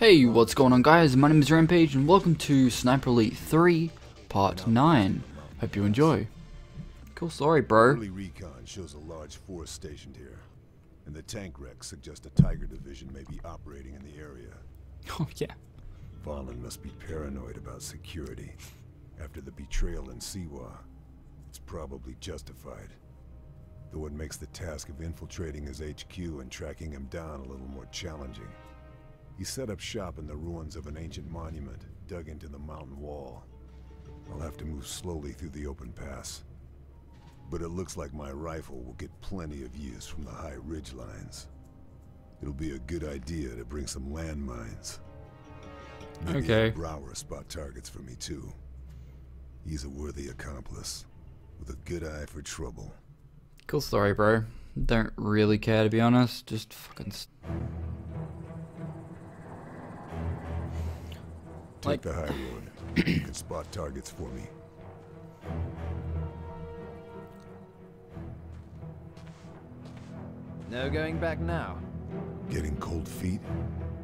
Hey, what's going on guys? My name is Rampage and welcome to Sniper Elite 3 Part 9. Hope you enjoy. Cool story, bro. Early recon shows a large force stationed here, and the tank wrecks suggest a Tiger division may be operating in the area. Oh yeah. Vahlen must be paranoid about security. After the betrayal in Siwa, it's probably justified. Though it makes the task of infiltrating his HQ and tracking him down a little more challenging. He set up shop in the ruins of an ancient monument dug into the mountain wall. I'll have to move slowly through the open pass. But it looks like my rifle will get plenty of use from the high ridge lines. It'll be a good idea to bring some landmines. Maybe Okay. Brower spot targets for me too. He's a worthy accomplice, with a good eye for trouble. Cool story, bro. Don't really care to be honest. Just fucking. Take Like- the high road. you can spot targets for me. No going back now. Getting cold feet?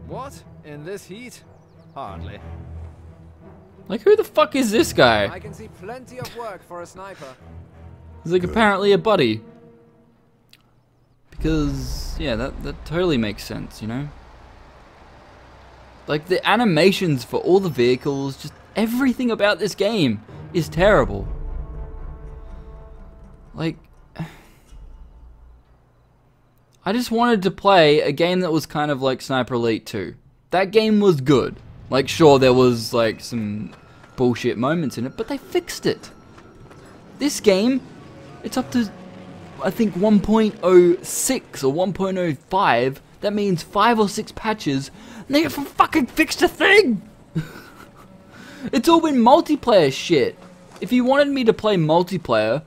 What? In this heat? Hardly. Like, who the fuck is this guy? I can see plenty of work for a sniper. He's like Good. apparently a buddy. Because, yeah, that, that totally makes sense, you know? Like, the animations for all the vehicles, just everything about this game is terrible. Like, I just wanted to play a game that was kind of like Sniper Elite 2. That game was good. Like, sure, there was, like, some bullshit moments in it, but they fixed it. This game, it's up to, I think, 1.06 or 1.05. That means five or six patches, they haven't fucking fixed a thing! it's all been multiplayer shit. If you wanted me to play multiplayer,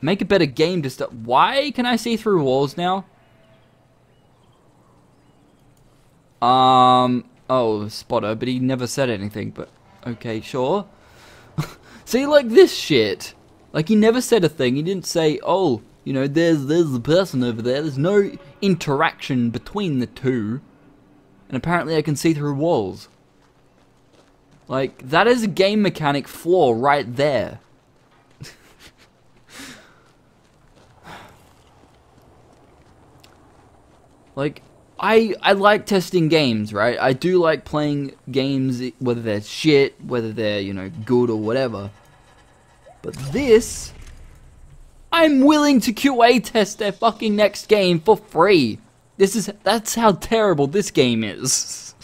make a better game to start. Why can I see through walls now? Um, oh, spotter, but he never said anything, but okay, sure. See, like this shit. Like he never said a thing. He didn't say, "Oh, you know, there's there's the person over there." There's no interaction between the two, and apparently I can see through walls. Like that is a game mechanic flaw right there. like I I like testing games, right? I do like playing games whether they're shit, whether they're, you know, good or whatever. But this I'm willing to QA test their fucking next game for free. This is that's how terrible this game is.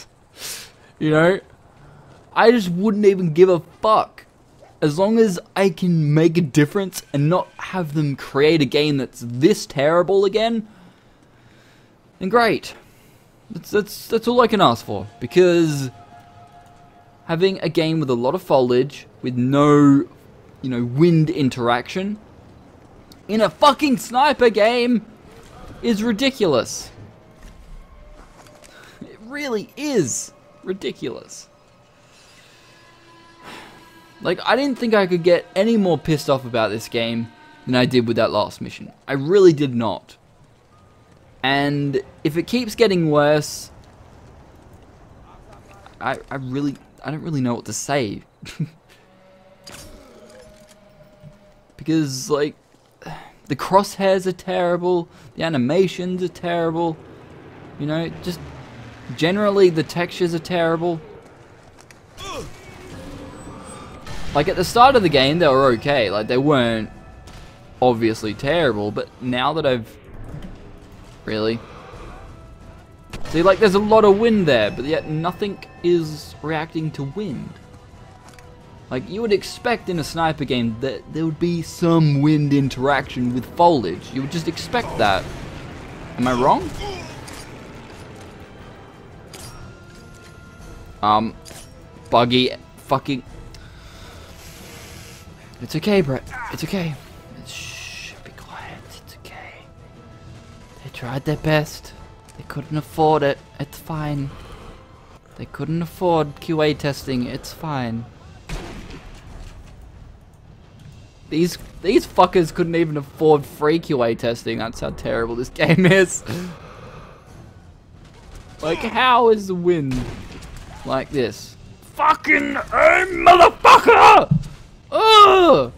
you know? I just wouldn't even give a fuck. As long as I can make a difference and not have them create a game that's this terrible again, then great. That's that's that's all I can ask for because having a game with a lot of foliage with no, you know, wind interaction in a fucking sniper game is ridiculous. Really is ridiculous. Like I didn't think I could get any more pissed off about this game than I did with that last mission. I really did not. And if it keeps getting worse, I, I really, I don't really know what to say. because, like, the crosshairs are terrible, the animations are terrible, you know, just generally the textures are terrible. Like, at the start of the game, they were okay, like, they weren't obviously terrible, but now that I've Really? See, like, there's a lot of wind there, but yet nothing is reacting to wind. Like, you would expect in a sniper game that there would be some wind interaction with foliage. You would just expect that. Am I wrong? Um, buggy fucking... It's okay, Brett. It's okay. Shh, be quiet. It's okay. They tried their best. They couldn't afford it. It's fine. They couldn't afford QA testing. It's fine. These these fuckers couldn't even afford free QA testing. That's how terrible this game is. Like, how is the wind like this? Fucking aim, motherfucker! Ugh!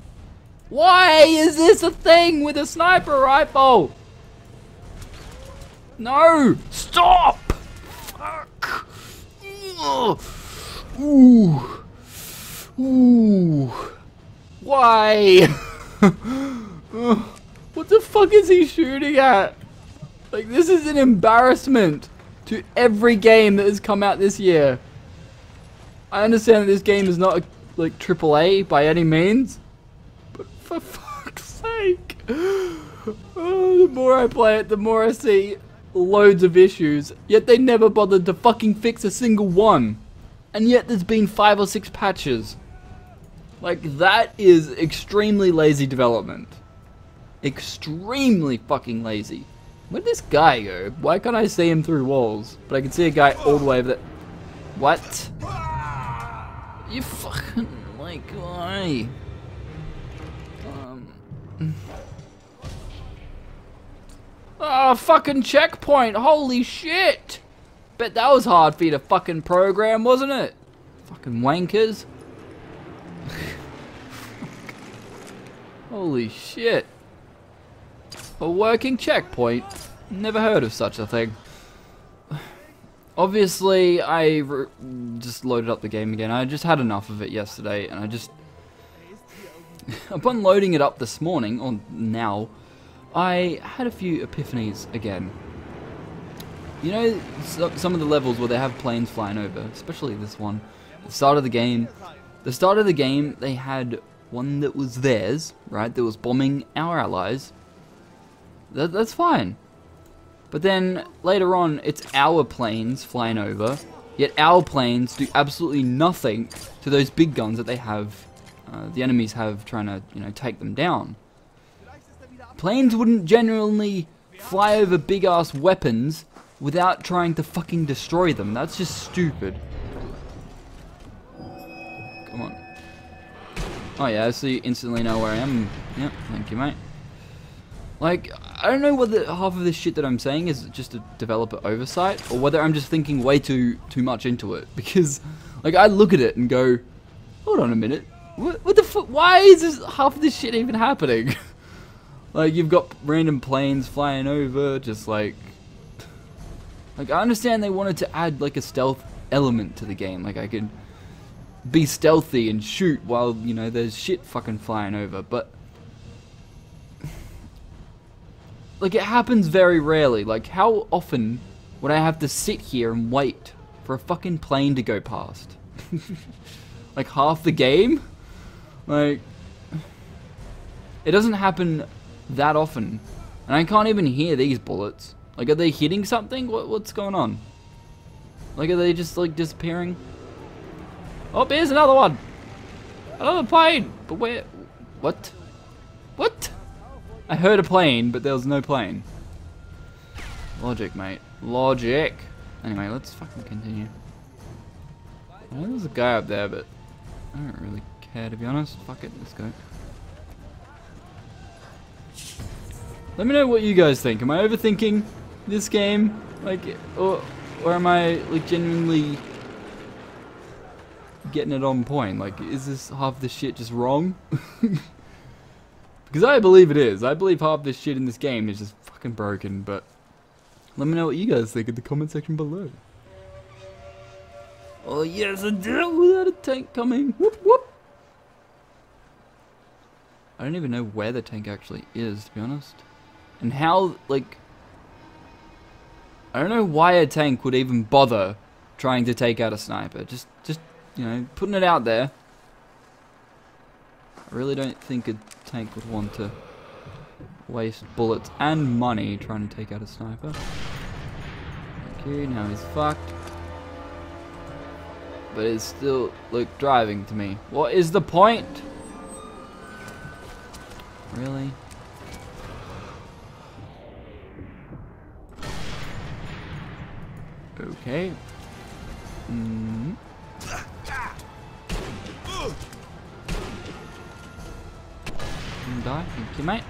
Why is this a thing with a sniper rifle? No! Stop! Fuck! Ugh. Ooh. Ooh. Why? what the fuck is he shooting at? Like, this is an embarrassment to every game that has come out this year. I understand that this game is not, like, AAA by any means. But for fuck's sake. Oh, the more I play it, the more I see loads of issues. Yet they never bothered to fucking fix a single one. And yet there's been five or six patches. Like, that is extremely lazy development. Extremely fucking lazy. Where'd this guy go? Why can't I see him through walls? But I can see a guy all the way over there. What? You fucking, like, why? Um... Oh, fucking checkpoint! Holy shit! Bet that was hard for you to fucking program, wasn't it? Fucking wankers. Holy shit. A working checkpoint? Never heard of such a thing. Obviously, I just loaded up the game again. I just had enough of it yesterday, and I just... Upon loading it up this morning, or now, I had a few epiphanies again. You know, some of the levels where they have planes flying over, especially this one. The start of the game, the start of the game, they had one that was theirs, right, that was bombing our allies. That, that's fine. But then, later on, it's our planes flying over, yet our planes do absolutely nothing to those big guns that they have, uh, the enemies have trying to, you know, take them down. Planes wouldn't genuinely fly over big-ass weapons without trying to fucking destroy them. That's just stupid. Come on. Oh yeah, so you instantly know where I am. Yep, thank you, mate. Like, I don't know whether half of this shit that I'm saying is just a developer oversight, or whether I'm just thinking way too too much into it. Because, like, I look at it and go, hold on a minute, what, what the fuck, why is this, half of this shit even happening? like, you've got random planes flying over, just like, like, I understand they wanted to add, like, a stealth element to the game. Like, I could be stealthy and shoot while, you know, there's shit fucking flying over. But, like, it happens very rarely. Like, how often would I have to sit here and wait for a fucking plane to go past? like, half the game? Like, it doesn't happen that often. And I can't even hear these bullets. Like, are they hitting something? What, what's going on? Like, are they just, like, disappearing? Oh, here's another one! Another plane! But where? What? What? I heard a plane, but there was no plane. Logic, mate. Logic! Anyway, let's fucking continue. I know there's a guy up there, but I don't really care, to be honest. Fuck it, let's go. Let me know what you guys think. Am I overthinking this game? Like, or, or am I, like, genuinely getting it on point? Like, is this half the shit just wrong? because I believe it is. I believe half this shit in this game is just fucking broken, but let me know what you guys think in the comment section below. Oh yes, I did oh, without a tank coming. Whoop whoop. I don't even know where the tank actually is, to be honest. And how, like, I don't know why a tank would even bother trying to take out a sniper. Just, just, you know, putting it out there. I really don't think a tank would want to waste bullets and money trying to take out a sniper. Okay, now he's fucked. But it's still, like, driving to me. What is the point? Really? Okay. Mm. Die, thank you, mate.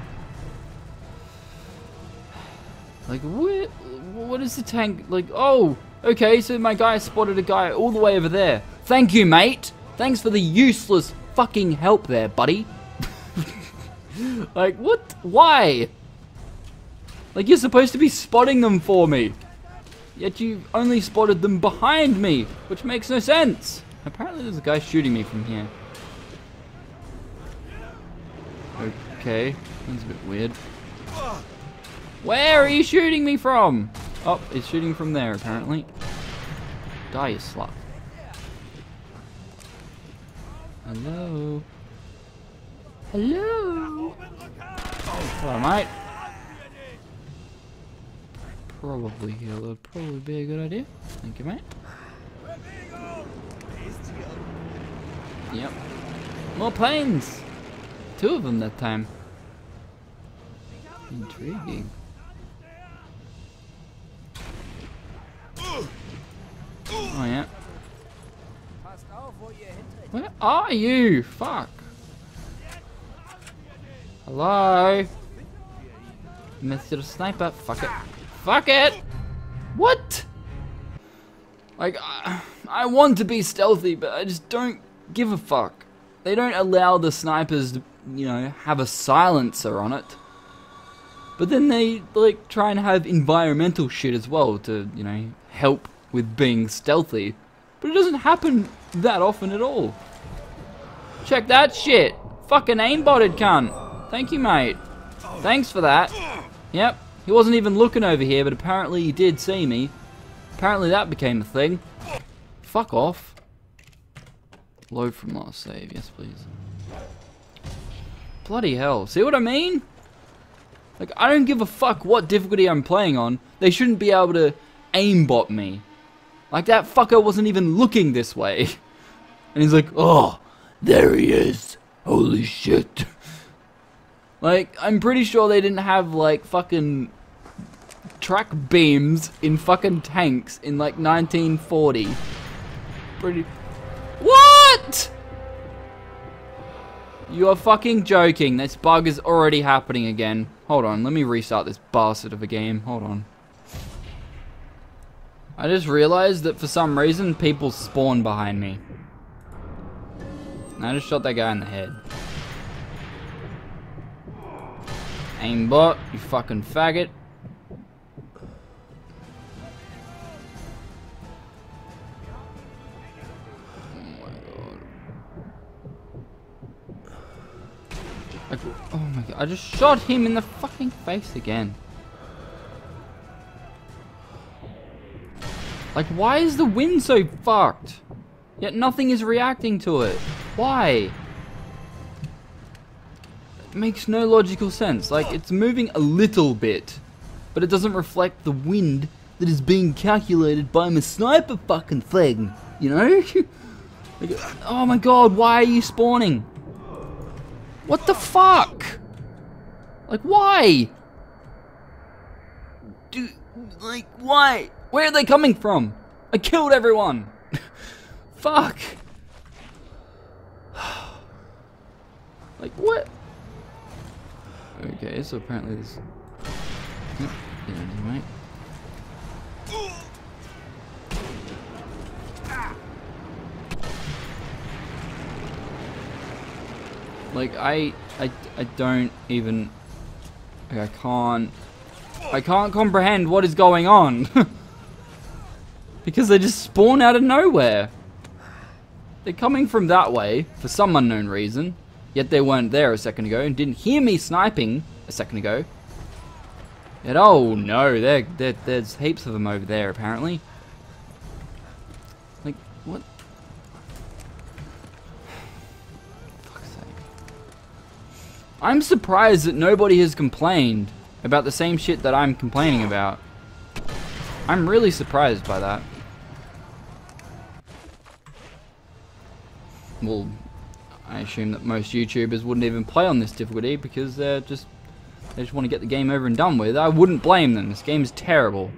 Like, what? What is the tank? Like, oh, Okay, so my guy spotted a guy all the way over there. Thank you, mate. Thanks for the useless fucking help there, buddy. like, what? Why? Like, you're supposed to be spotting them for me. Yet you only spotted them behind me, which makes no sense. Apparently there's a guy shooting me from here. Okay, that's a bit weird. Where are you shooting me from? Oh, he's shooting from there, apparently. Die, you slut. Hello? Hello? Hello, mate. Probably heal would probably be a good idea. Thank you, mate. Yep. More planes! Two of them that time. Intriguing. Oh yeah. Where are you? Fuck. Hello? Mr. Sniper. Fuck it. Fuck it! What? Like, I, I want to be stealthy, but I just don't give a fuck. They don't allow the snipers to, you know, have a silencer on it. But then they, like, try and have environmental shit as well to, you know, help with being stealthy. But it doesn't happen that often at all. Check that shit. Fucking aimbotted cunt. Thank you, mate. Thanks for that. Yep. He wasn't even looking over here, but apparently he did see me. Apparently that became a thing. Fuck off. Load from last save. Yes, please. Bloody hell. See what I mean? Like, I don't give a fuck what difficulty I'm playing on. They shouldn't be able to aimbot me. Like, that fucker wasn't even looking this way. And he's like, oh, there he is. Holy shit. Like, I'm pretty sure they didn't have, like, fucking track beams in fucking tanks in, like, 1940. Pretty... What?! You are fucking joking. This bug is already happening again. Hold on, let me restart this bastard of a game. Hold on. I just realized that for some reason, people spawn behind me. I just shot that guy in the head. Aimbot, you fucking faggot. Oh my god, I just shot him in the fucking face again. Like, why is the wind so fucked? Yet nothing is reacting to it. Why? It makes no logical sense. Like, it's moving a little bit, but it doesn't reflect the wind that is being calculated by my sniper fucking thing. You know? like, oh my god, why are you spawning? What the fuck? Like, why? Dude, like, why? Where are they coming from? I killed everyone. fuck. like, what? Okay, so apparently this... Yeah, right. Like, I, I, I don't even, I can't, I can't comprehend what is going on. because they just spawn out of nowhere. They're coming from that way, for some unknown reason, yet they weren't there a second ago and didn't hear me sniping a second ago. Yet, oh no, there, there, there's heaps of them over there apparently. I'm surprised that nobody has complained about the same shit that I'm complaining about. I'm really surprised by that. Well, I assume that most YouTubers wouldn't even play on this difficulty because they're just they just want to get the game over and done with. I wouldn't blame them. This game's terrible.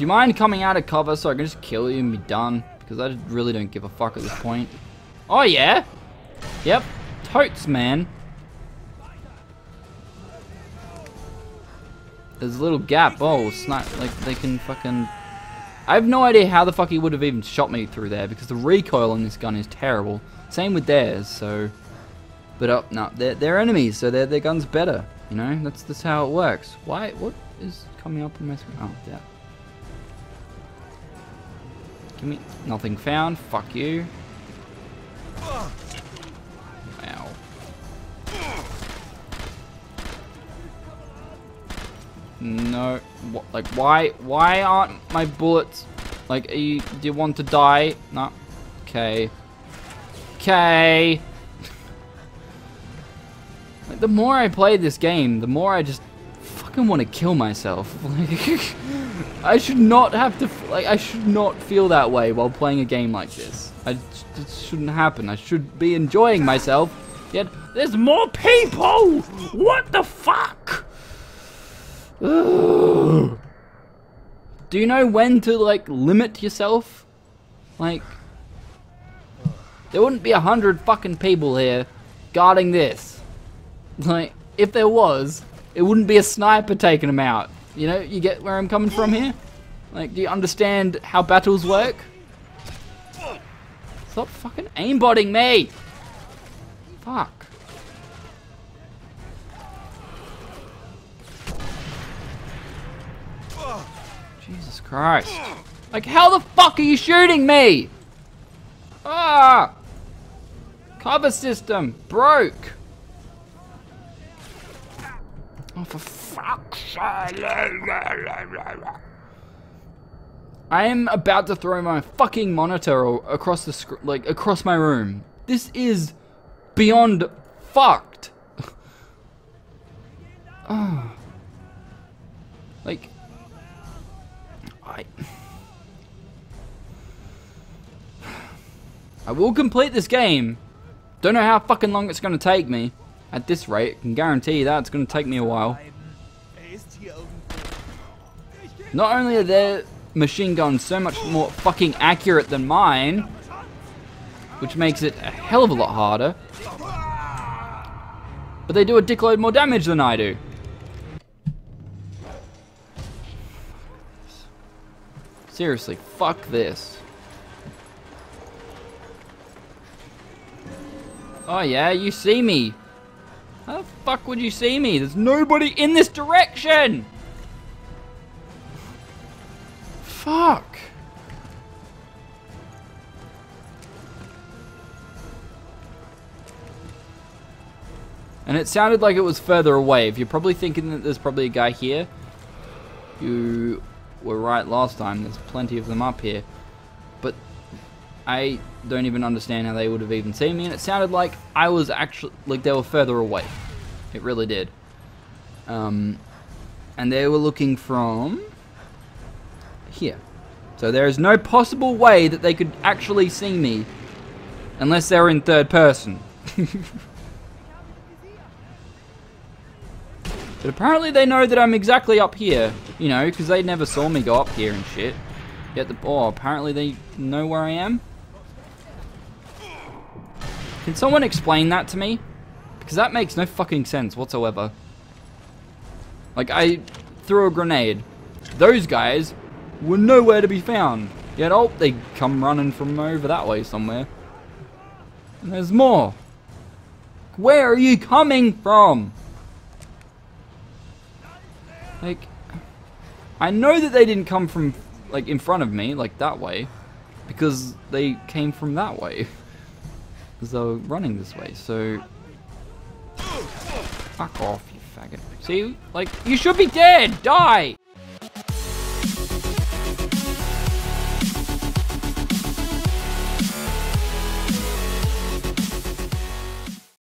Do you mind coming out of cover so I can just kill you and be done? Because I really don't give a fuck at this point. Oh yeah? Yep. Totes, man. There's a little gap. Oh, snap. Like, they can fucking... I have no idea how the fuck he would have even shot me through there because the recoil on this gun is terrible. Same with theirs, so... But, oh, no, they're, they're enemies, so their, their gun's better. You know, that's, that's how it works. Why? What is coming up on my screen? Oh, yeah. Give me... Nothing found. Fuck you. Wow. No, what, like why? Why aren't my bullets? Like, you, do you want to die? No. Okay. Okay. like the more I play this game, the more I just fucking want to kill myself. Like, I should not have to. Like, I should not feel that way while playing a game like this. I it shouldn't happen. I should be enjoying myself. Yet there's more people. What the fuck? Do you know when to like limit yourself? Like, there wouldn't be a hundred fucking people here guarding this. Like, if there was, it wouldn't be a sniper taking them out. You know, you get where I'm coming from here? Like, do you understand how battles work? Stop fucking aimbotting me! Fuck. Jesus Christ. Like, how the fuck are you shooting me? Ah! Cover system broke. Oh, for fuck's sake. I am about to throw my fucking monitor across the like, across my room. This is beyond fucked. oh. Like, I... I will complete this game. Don't know how fucking long it's going to take me. At this rate, I can guarantee that it's going to take me a while. Not only are their machine guns so much more fucking accurate than mine, which makes it a hell of a lot harder, but they do a dickload more damage than I do. Seriously, fuck this. Oh yeah, you see me. How the fuck would you see me? There's nobody in this direction! Fuck. And it sounded like it was further away. If you're probably thinking that there's probably a guy here, you were right last time. There's plenty of them up here. But I don't even understand how they would have even seen me. And it sounded like I was actually, like they were further away. It really did. Um, and they were looking from here. So there is no possible way that they could actually see me unless they're in third person. but apparently they know that I'm exactly up here, you know, because they never saw me go up here and shit. Yet the oh, apparently they know where I am. Can someone explain that to me? Because that makes no fucking sense whatsoever. Like, I threw a grenade. Those guys were nowhere to be found. Yet, oh, they come running from over that way somewhere. And there's more. Where are you coming from? Like, I know that they didn't come from, like, in front of me, like, that way. Because they came from that way. Because they were running this way, so... Fuck off, you faggot. See? Like, you should be dead! Die!